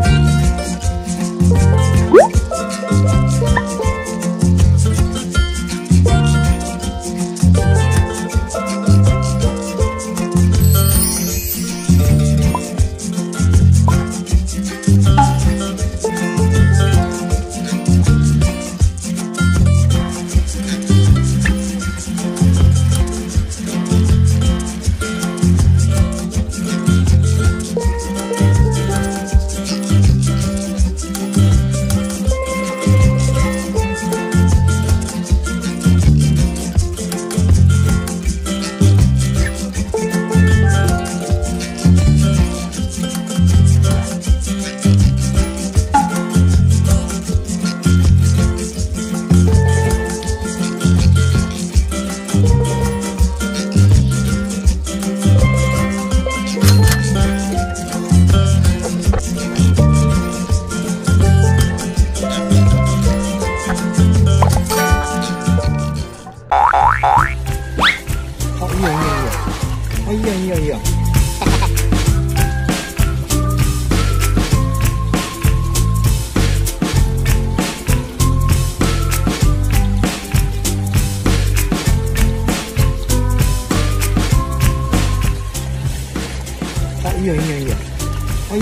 あい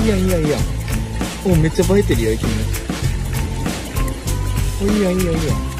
いやいいよいいよおめっちゃ映えてるよ君おいいよいいよいいよフ